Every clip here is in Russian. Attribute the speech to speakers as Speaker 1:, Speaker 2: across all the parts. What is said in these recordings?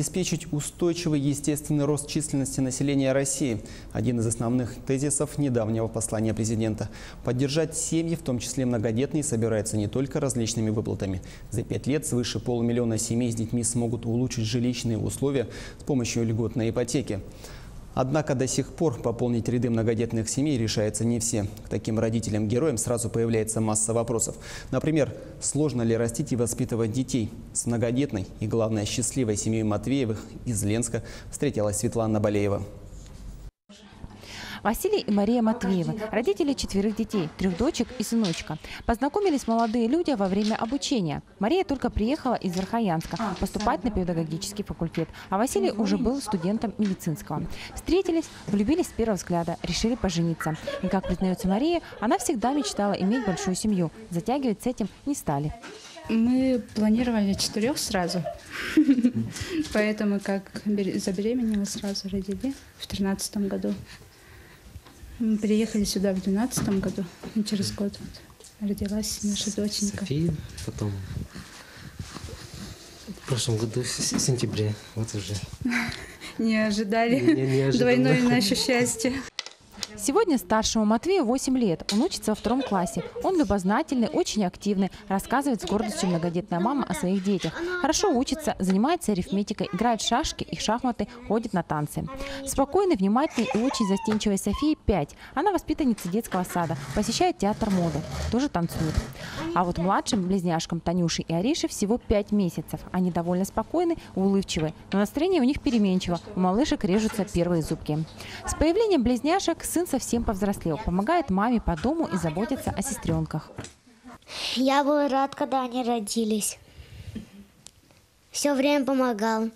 Speaker 1: Обеспечить устойчивый естественный рост численности населения России – один из основных тезисов недавнего послания президента. Поддержать семьи, в том числе многодетные, собирается не только различными выплатами. За пять лет свыше полумиллиона семей с детьми смогут улучшить жилищные условия с помощью льготной ипотеки. Однако до сих пор пополнить ряды многодетных семей решается не все. К таким родителям-героям сразу появляется масса вопросов. Например, сложно ли растить и воспитывать детей? С многодетной и, главное, счастливой семьей Матвеевых из Ленска встретилась Светлана Болеева.
Speaker 2: Василий и Мария Матвеевы, родители четверых детей, трех дочек и сыночка. Познакомились молодые люди во время обучения. Мария только приехала из Верхоянска поступать на педагогический факультет, а Василий уже был студентом медицинского. Встретились, влюбились с первого взгляда, решили пожениться. И, как признается Мария, она всегда мечтала иметь большую семью. Затягивать с этим не стали.
Speaker 3: Мы планировали четырех сразу, поэтому как бере- забеременела, сразу родили в тринадцатом году. Мы приехали сюда в двенадцатом году, через год вот родилась наша доченька.
Speaker 4: София, потом в прошлом году, в сентябре, вот уже.
Speaker 3: Не ожидали
Speaker 4: Не- не ожидали.
Speaker 3: двойное наше счастье.
Speaker 2: Сегодня старшему Матвею 8 лет. Он учится во втором классе. Он любознательный, очень активный, рассказывает с гордостью многодетная мама о своих детях. Хорошо учится, занимается арифметикой, играет в шашки и шахматы, ходит на танцы. Спокойный, внимательный и очень застенчивой Софии 5. Она воспитанница детского сада, посещает театр моды, тоже танцует. А вот младшим близняшкам Танюше и Арише всего 5 месяцев. Они довольно спокойны, улыбчивы, но настроение у них переменчиво. У малышек режутся первые зубки. С появлением близняшек сын совсем повзрослел, помогает маме по дому и заботится о сестренках.
Speaker 5: Я был рад, когда они родились. Все время помогал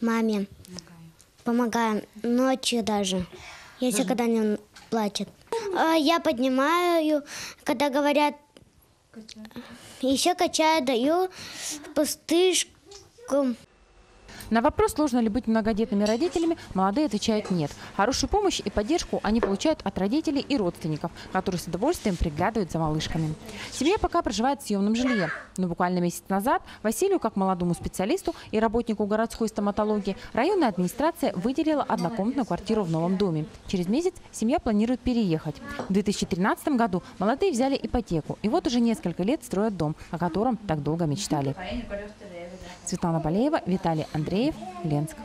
Speaker 5: маме. Помогаем ночью даже, если когда они плачут. А, Я поднимаю, когда говорят, еще качаю, даю пустышку.
Speaker 2: На вопрос, сложно ли быть многодетными родителями, молодые отвечают нет. Хорошую помощь и поддержку они получают от родителей и родственников, которые с удовольствием приглядывают за малышками. Семья пока проживает в съемном жилье. Но буквально месяц назад Василию, как молодому специалисту и работнику городской стоматологии, районная администрация выделила однокомнатную квартиру в новом доме. Через месяц семья планирует переехать. В 2013 году молодые взяли ипотеку и вот уже несколько лет строят дом, о котором так долго мечтали. Светлана Болеева, Виталий Андреев, Ленск.